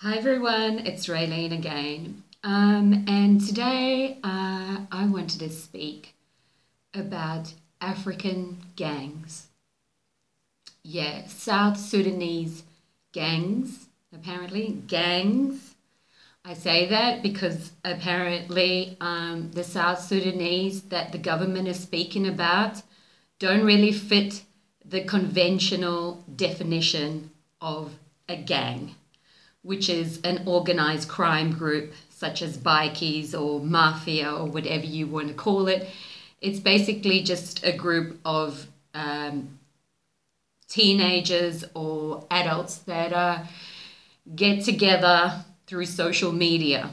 Hi everyone, it's Raylene again. Um, and today uh, I wanted to speak about African gangs. Yeah, South Sudanese gangs, apparently. Gangs. I say that because apparently um, the South Sudanese that the government is speaking about don't really fit the conventional definition of a gang which is an organized crime group such as bikies or mafia or whatever you want to call it. It's basically just a group of um, teenagers or adults that uh, get together through social media.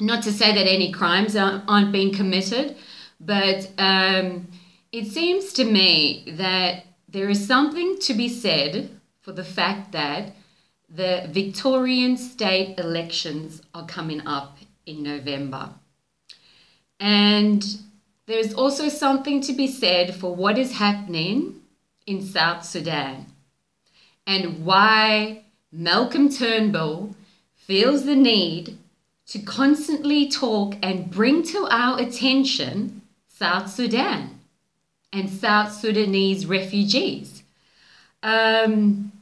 Not to say that any crimes aren't being committed, but um, it seems to me that there is something to be said for the fact that the Victorian state elections are coming up in November. And there's also something to be said for what is happening in South Sudan and why Malcolm Turnbull feels the need to constantly talk and bring to our attention South Sudan and South Sudanese refugees. Um,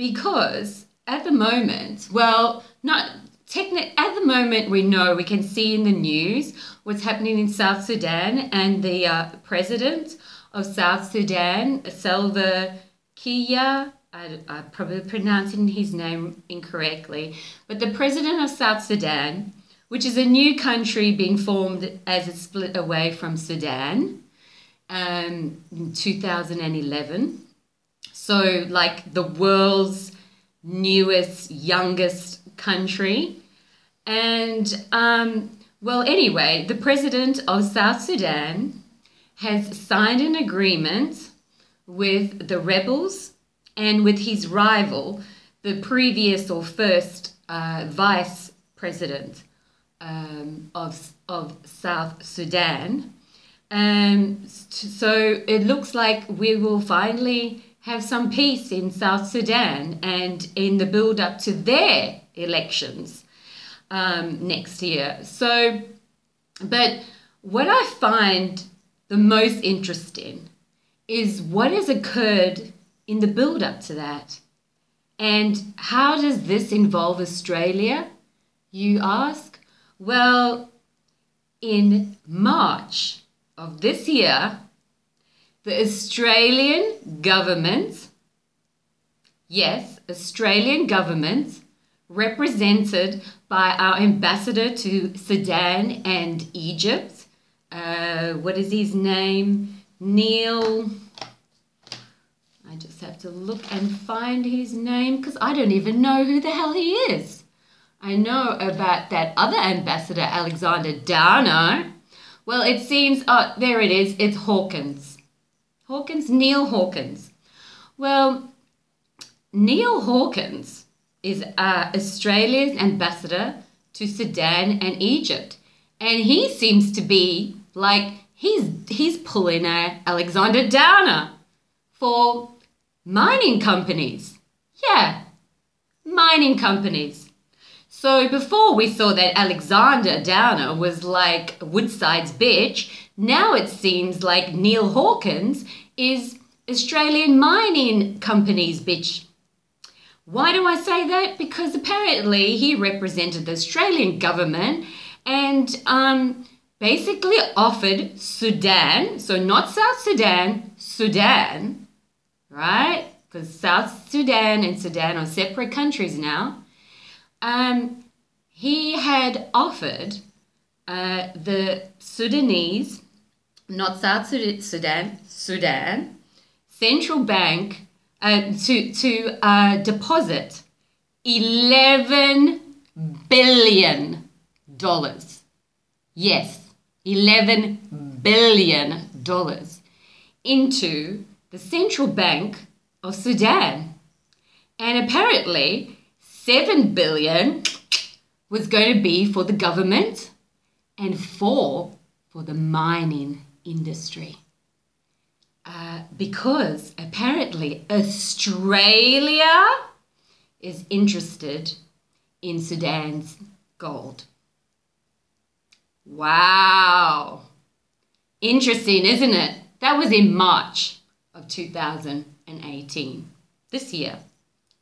because at the moment, well, not technically, at the moment we know we can see in the news what's happening in South Sudan and the uh, president of South Sudan, Salva Kiir. I, I'm probably pronouncing his name incorrectly, but the president of South Sudan, which is a new country being formed as a split away from Sudan um, in 2011 so, like the world's newest, youngest country. And, um, well, anyway, the president of South Sudan has signed an agreement with the rebels and with his rival, the previous or first uh, vice president um, of, of South Sudan. Um, so it looks like we will finally have some peace in South Sudan and in the build up to their elections um, next year. So, but what I find the most interesting is what has occurred in the build up to that. And how does this involve Australia, you ask? Well, in March of this year, the Australian government, yes, Australian government, represented by our ambassador to Sudan and Egypt. Uh, what is his name? Neil. I just have to look and find his name because I don't even know who the hell he is. I know about that other ambassador, Alexander Downer. Well, it seems, oh, there it is, it's Hawkins. Hawkins, Neil Hawkins. Well, Neil Hawkins is uh, Australia's ambassador to Sudan and Egypt. And he seems to be like he's he's pulling a Alexander Downer for mining companies. Yeah, mining companies. So before we saw that Alexander Downer was like Woodside's bitch, now it seems like Neil Hawkins is Australian mining companies, bitch. Why do I say that? Because apparently he represented the Australian government and um, basically offered Sudan, so not South Sudan, Sudan, right? Because South Sudan and Sudan are separate countries now. Um, he had offered uh, the Sudanese not South Sudan, Sudan, central bank uh, to, to uh, deposit 11 billion dollars. Yes, 11 billion dollars into the central bank of Sudan. And apparently, 7 billion was going to be for the government and 4 for the mining industry. Uh, because apparently Australia is interested in Sudan's gold. Wow. Interesting, isn't it? That was in March of 2018, this year,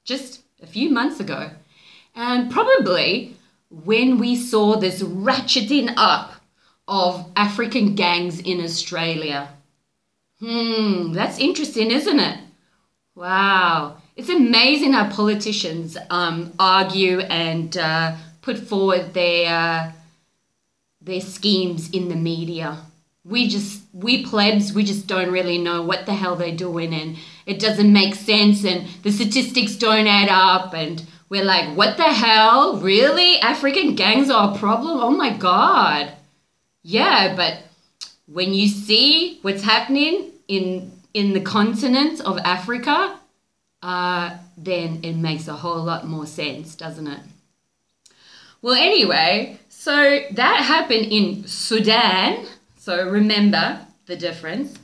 just a few months ago. And probably when we saw this ratcheting up of African gangs in Australia. Hmm, that's interesting, isn't it? Wow. It's amazing how politicians um, argue and uh, put forward their, uh, their schemes in the media. We just, we plebs, we just don't really know what the hell they're doing and it doesn't make sense and the statistics don't add up and we're like, what the hell? Really? African gangs are a problem? Oh my God. Yeah, but when you see what's happening in in the continent of Africa, uh, then it makes a whole lot more sense, doesn't it? Well, anyway, so that happened in Sudan. So remember the difference.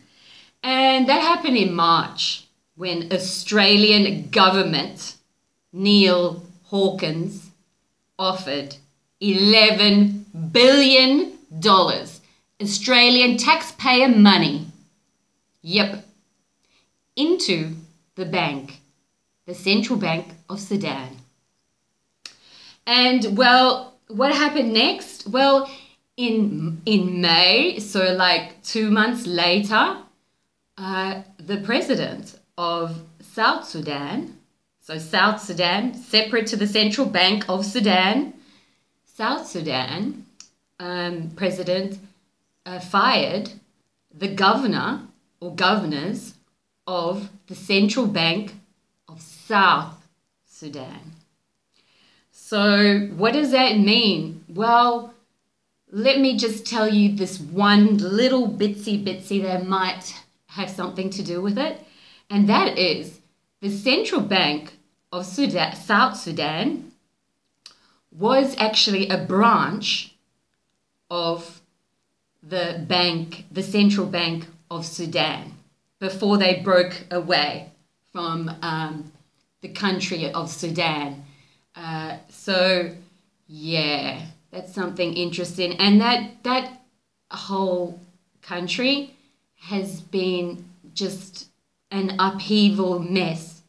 And that happened in March when Australian government, Neil Hawkins, offered 11 billion dollars Australian taxpayer money. Yep. Into the bank, the Central Bank of Sudan. And well, what happened next? Well, in in May, so like two months later, uh, the president of South Sudan, so South Sudan, separate to the Central Bank of Sudan, South Sudan um, president uh, fired the governor or governors of the Central Bank of South Sudan. So, what does that mean? Well, let me just tell you this one little bitsy bitsy that might have something to do with it, and that is the Central Bank of Sudan, South Sudan was actually a branch of the bank, the Central Bank of Sudan before they broke away from um, the country of Sudan. Uh, so, yeah, that's something interesting. And that, that whole country has been just an upheaval mess.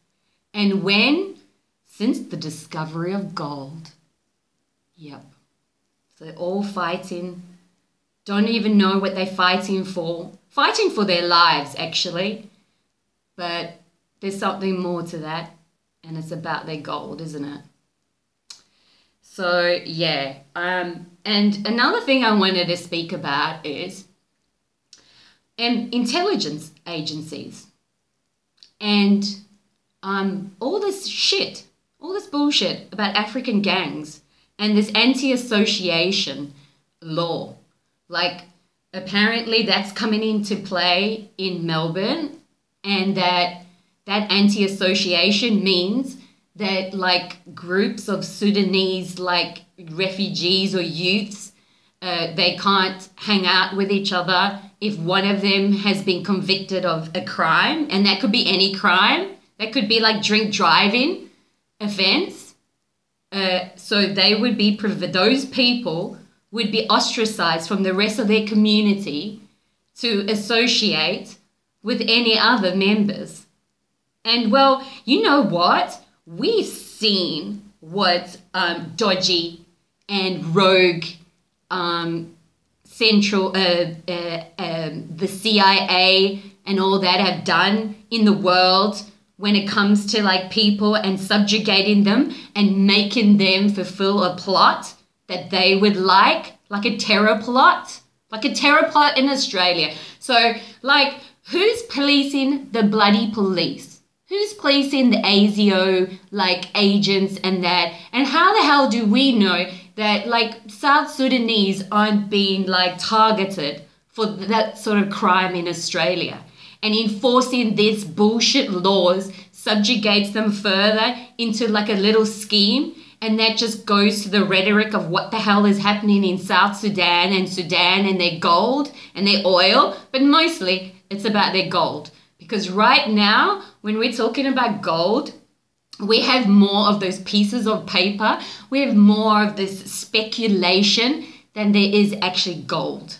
And when? Since the discovery of gold. Yep. So they're all fighting, don't even know what they're fighting for. Fighting for their lives, actually. But there's something more to that, and it's about their gold, isn't it? So, yeah. Um, and another thing I wanted to speak about is um, intelligence agencies and um, all this shit, all this bullshit about African gangs and this anti association law. Like, apparently, that's coming into play in Melbourne, and that that anti association means that, like, groups of Sudanese, like, refugees or youths, uh, they can't hang out with each other if one of them has been convicted of a crime, and that could be any crime. That could be like drink driving offense uh, so they would be, those people would be ostracized from the rest of their community to associate with any other members. And well, you know what? We've seen what um, dodgy and rogue um, central, uh, uh, um, the CIA and all that have done in the world when it comes to like people and subjugating them and making them fulfill a plot that they would like, like a terror plot, like a terror plot in Australia. So, like, who's policing the bloody police? Who's policing the ASIO, like, agents and that? And how the hell do we know that, like, South Sudanese aren't being, like, targeted for that sort of crime in Australia? And enforcing these bullshit laws subjugates them further into like a little scheme and that just goes to the rhetoric of what the hell is happening in South Sudan and Sudan and their gold and their oil, but mostly it's about their gold. Because right now, when we're talking about gold, we have more of those pieces of paper, we have more of this speculation than there is actually gold.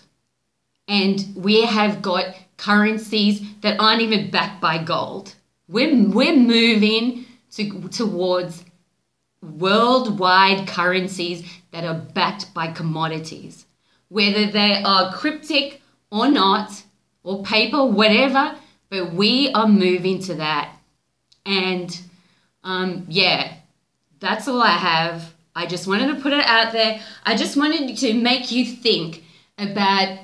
And we have got currencies that aren't even backed by gold. We're, we're moving to, towards worldwide currencies that are backed by commodities, whether they are cryptic or not, or paper, whatever, but we are moving to that. And um, yeah, that's all I have. I just wanted to put it out there. I just wanted to make you think about,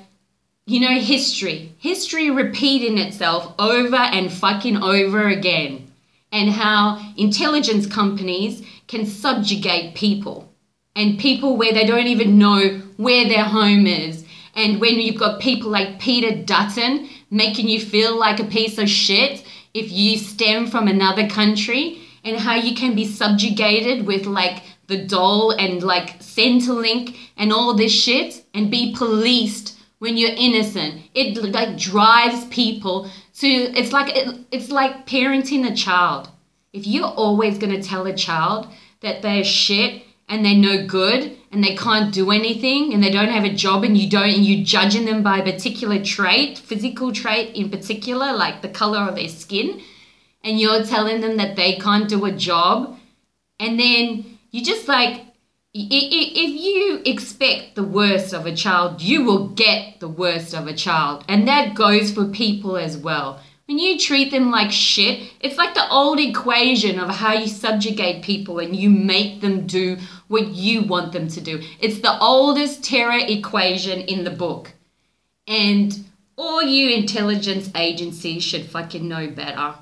you know, history. History repeating itself over and fucking over again. And how intelligence companies can subjugate people. And people where they don't even know where their home is. And when you've got people like Peter Dutton making you feel like a piece of shit if you stem from another country and how you can be subjugated with like the dole and like Centrelink and all this shit and be policed when you're innocent. It like drives people to it's like it, it's like parenting a child. If you're always going to tell a child that they're shit and they're no good and they can't do anything and they don't have a job and you don't and you judging them by a particular trait, physical trait in particular, like the color of their skin, and you're telling them that they can't do a job, and then you just like, if you expect the worst of a child, you will get the worst of a child. And that goes for people as well. When you treat them like shit, it's like the old equation of how you subjugate people and you make them do what you want them to do. It's the oldest terror equation in the book. And all you intelligence agencies should fucking know better.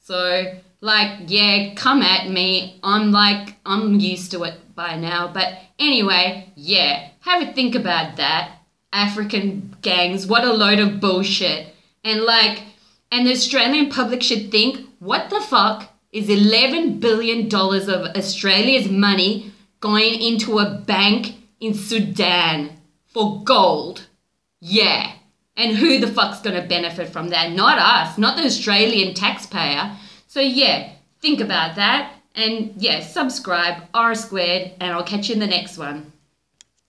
So, like, yeah, come at me. I'm like, I'm used to it by now. But anyway, yeah, have a think about that. African gangs, what a load of bullshit. And like, and the Australian public should think, what the fuck is $11 billion of Australia's money going into a bank in Sudan for gold? Yeah. And who the fuck's to benefit from that? Not us, not the Australian taxpayer. So, yeah, think about that. And yeah, subscribe, R squared, and I'll catch you in the next one.